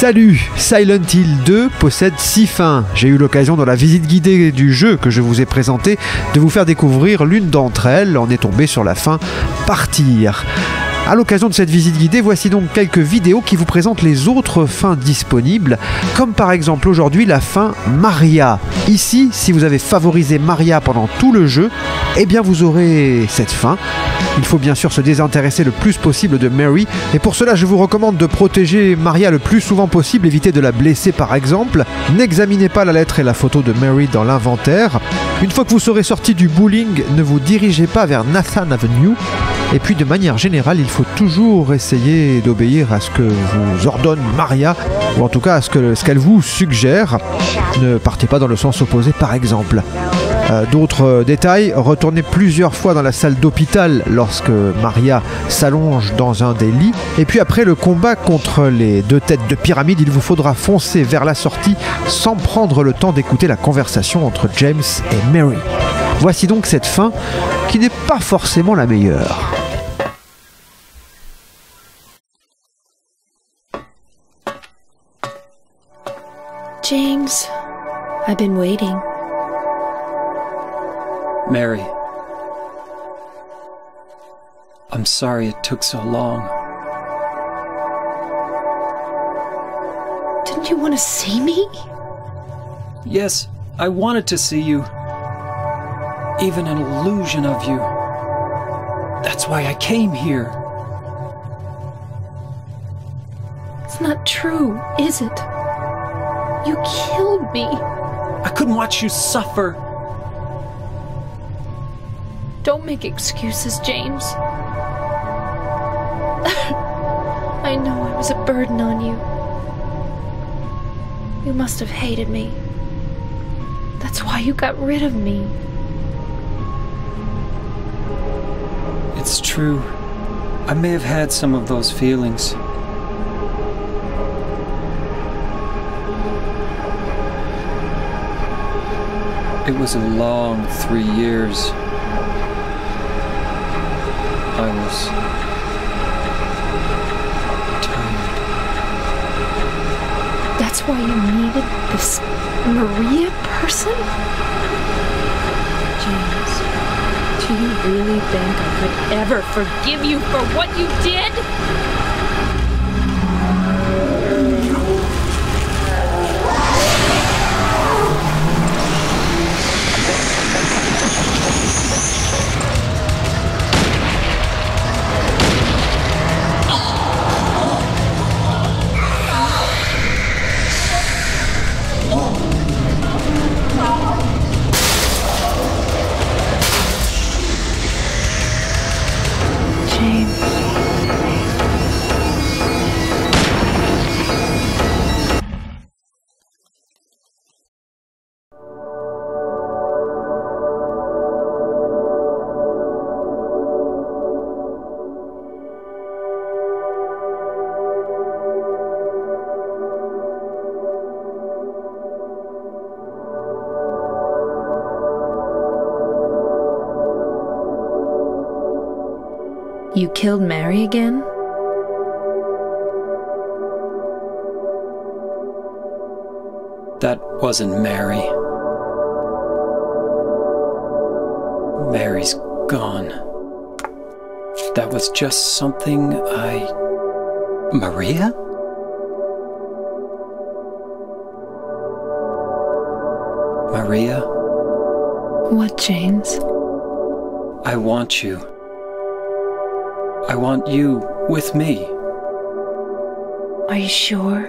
Salut Silent Hill 2 possède 6 fins. J'ai eu l'occasion dans la visite guidée du jeu que je vous ai présenté de vous faire découvrir l'une d'entre elles. On est tombé sur la fin Partir. À l'occasion de cette visite guidée, voici donc quelques vidéos qui vous présentent les autres fins disponibles, comme par exemple aujourd'hui la fin Maria. Ici, si vous avez favorisé Maria pendant tout le jeu, eh bien vous aurez cette fin. Il faut bien sûr se désintéresser le plus possible de Mary, et pour cela je vous recommande de protéger Maria le plus souvent possible, éviter de la blesser par exemple. N'examinez pas la lettre et la photo de Mary dans l'inventaire. Une fois que vous serez sorti du bowling, ne vous dirigez pas vers Nathan Avenue. Et puis de manière générale, il faut toujours essayer d'obéir à ce que vous ordonne Maria, ou en tout cas à ce qu'elle vous suggère. Ne partez pas dans le sens opposé par exemple. Euh, D'autres euh, détails, retournez plusieurs fois dans la salle d'hôpital lorsque Maria s'allonge dans un des lits. Et puis après le combat contre les deux têtes de pyramide, il vous faudra foncer vers la sortie sans prendre le temps d'écouter la conversation entre James et Mary. Voici donc cette fin qui n'est pas forcément la meilleure. James, I've been waiting. Mary. I'm sorry it took so long. Didn't you want to see me? Yes, I wanted to see you. Even an illusion of you. That's why I came here. It's not true, is it? You killed me. I couldn't watch you suffer. Don't make excuses, James. I know I was a burden on you. You must have hated me. That's why you got rid of me. True. I may have had some of those feelings. It was a long three years. I was tired. That's why you needed this Maria person? Do you really think I could ever forgive you for what you did? You killed Mary again? That wasn't Mary. Mary's gone. That was just something I. Maria? Maria, What, James? I want you. I want you with me. Are you sure?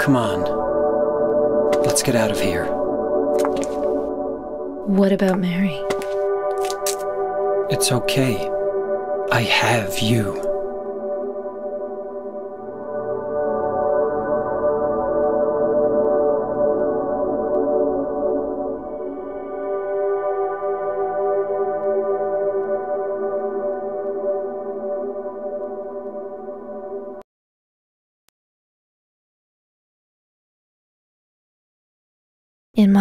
Come on. Let's get out of here. What about Mary? It's okay. I have you.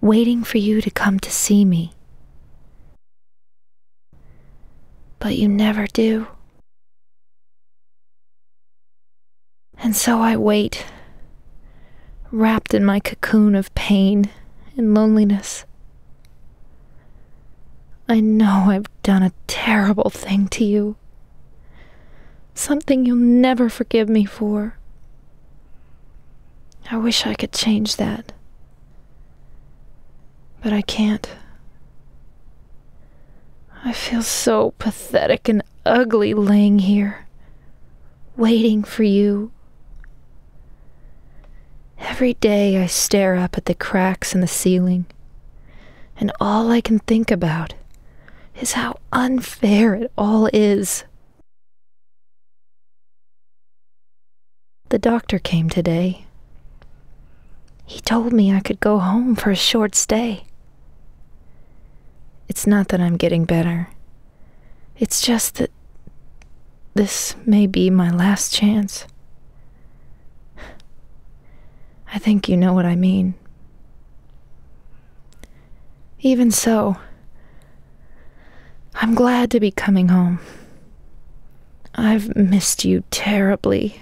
Waiting for you to come to see me. But you never do. And so I wait, wrapped in my cocoon of pain and loneliness. I know I've done a terrible thing to you. Something you'll never forgive me for. I wish I could change that. But I can't. I feel so pathetic and ugly laying here, waiting for you. Every day I stare up at the cracks in the ceiling, and all I can think about is how unfair it all is. The doctor came today. He told me I could go home for a short stay. It's not that I'm getting better. It's just that this may be my last chance. I think you know what I mean. Even so, I'm glad to be coming home. I've missed you terribly.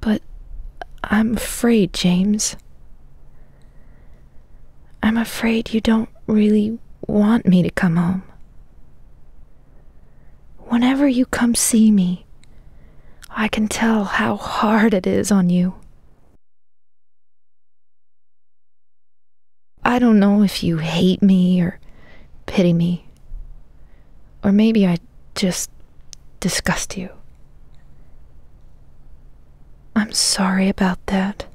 But I'm afraid, James. I'm afraid you don't really want me to come home. Whenever you come see me, I can tell how hard it is on you. I don't know if you hate me or pity me. Or maybe I just disgust you. I'm sorry about that.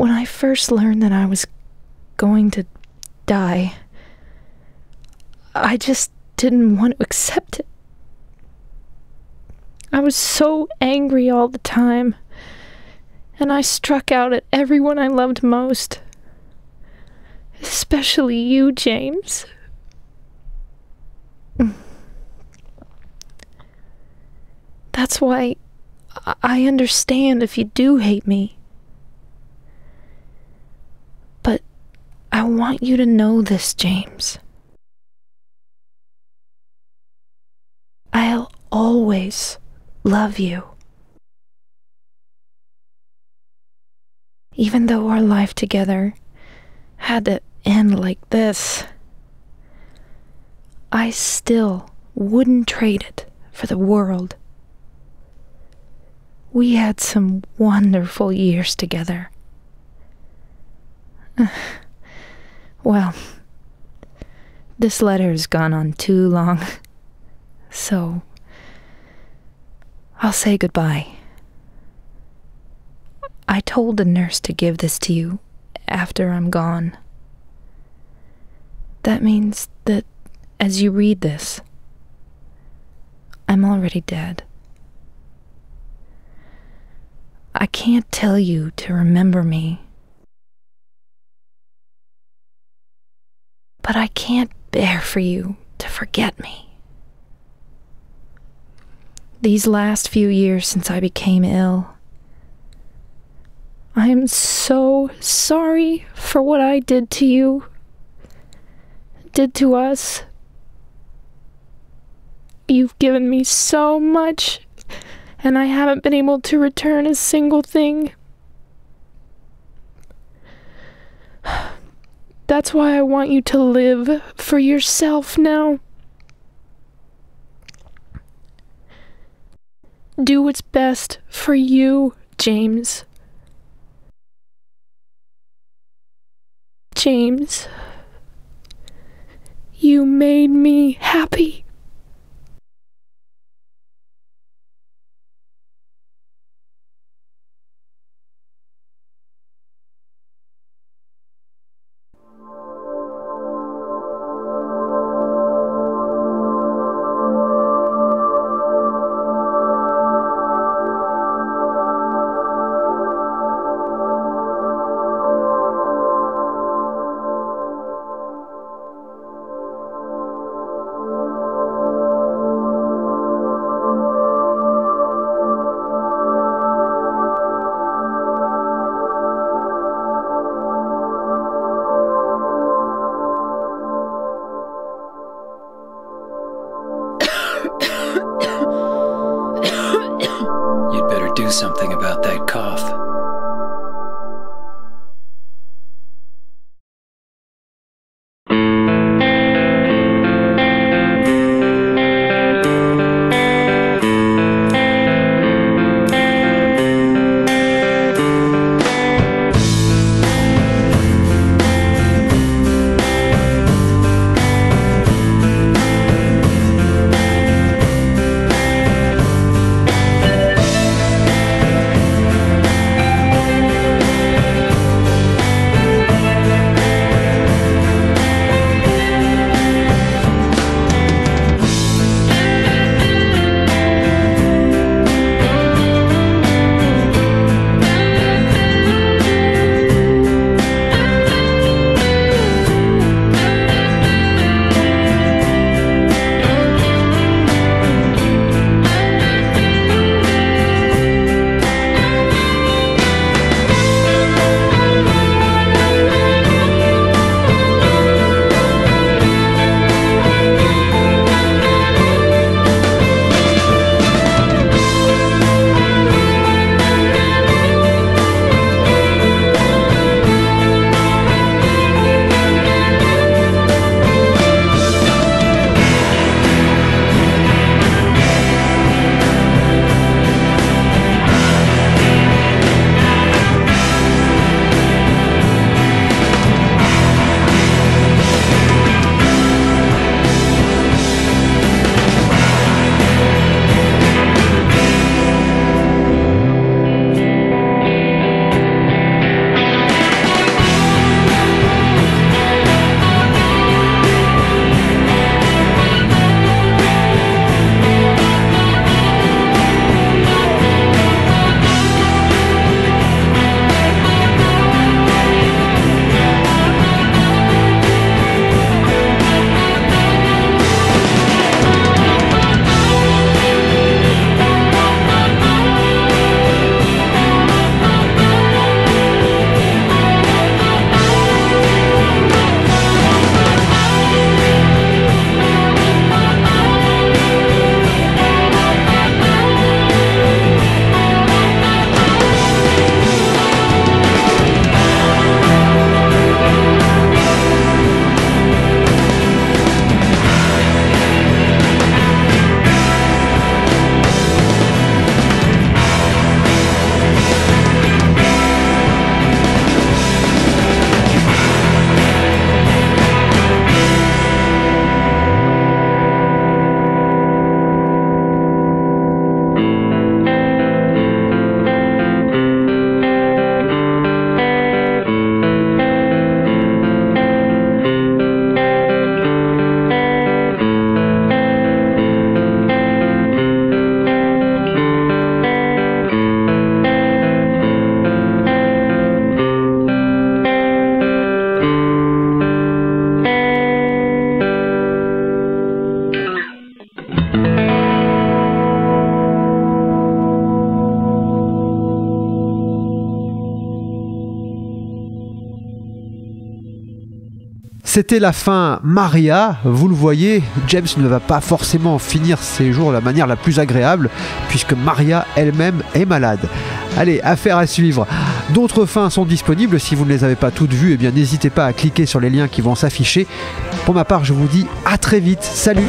When I first learned that I was going to die, I just didn't want to accept it. I was so angry all the time, and I struck out at everyone I loved most. Especially you, James. That's why I understand if you do hate me. But I want you to know this, James. I'll always love you. Even though our life together had to end like this, I still wouldn't trade it for the world. We had some wonderful years together. well, this letter has gone on too long, so I'll say goodbye. I told the nurse to give this to you after I'm gone. That means that as you read this, I'm already dead. I can't tell you to remember me. But I can't bear for you to forget me. These last few years since I became ill, I am so sorry for what I did to you, did to us. You've given me so much, and I haven't been able to return a single thing. That's why I want you to live for yourself now. Do what's best for you, James. James, you made me happy. C'était la fin Maria. Vous le voyez, James ne va pas forcément finir ses jours de la manière la plus agréable, puisque Maria elle-même est malade. Allez, affaire à suivre. D'autres fins sont disponibles. Si vous ne les avez pas toutes vues, eh bien n'hésitez pas à cliquer sur les liens qui vont s'afficher. Pour ma part, je vous dis à très vite. Salut